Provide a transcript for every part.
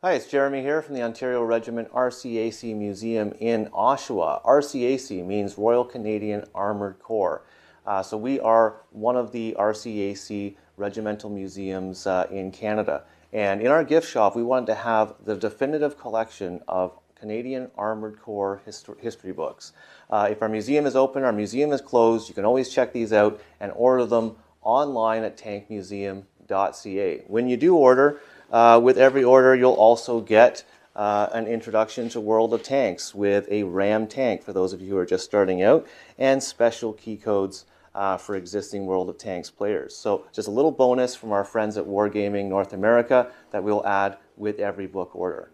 Hi, it's Jeremy here from the Ontario Regiment RCAC Museum in Oshawa. RCAC means Royal Canadian Armoured Corps. Uh, so we are one of the RCAC regimental museums uh, in Canada. And in our gift shop, we wanted to have the definitive collection of Canadian Armoured Corps history books. Uh, if our museum is open, our museum is closed, you can always check these out and order them online at tankmuseum.ca. When you do order, uh, with every order, you'll also get uh, an introduction to World of Tanks with a RAM tank for those of you who are just starting out, and special key codes uh, for existing World of Tanks players. So just a little bonus from our friends at Wargaming North America that we'll add with every book order.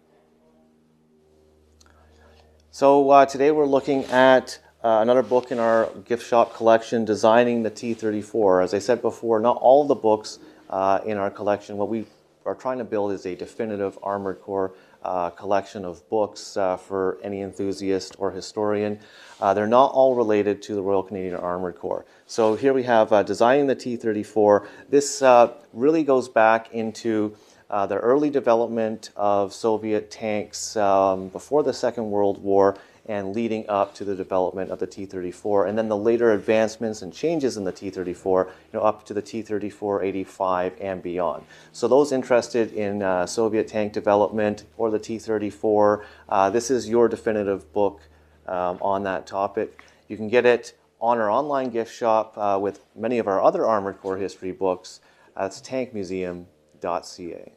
So uh, today we're looking at uh, another book in our gift shop collection, Designing the T-34. As I said before, not all the books uh, in our collection, what we are trying to build is a definitive Armored Corps uh, collection of books uh, for any enthusiast or historian. Uh, they're not all related to the Royal Canadian Armored Corps. So here we have uh, Designing the T-34. This uh, really goes back into uh, the early development of Soviet tanks um, before the Second World War and leading up to the development of the T-34, and then the later advancements and changes in the T-34, you know, up to the T-34-85 and beyond. So those interested in uh, Soviet tank development or the T-34, uh, this is your definitive book um, on that topic. You can get it on our online gift shop uh, with many of our other Armored Corps history books. That's tankmuseum.ca.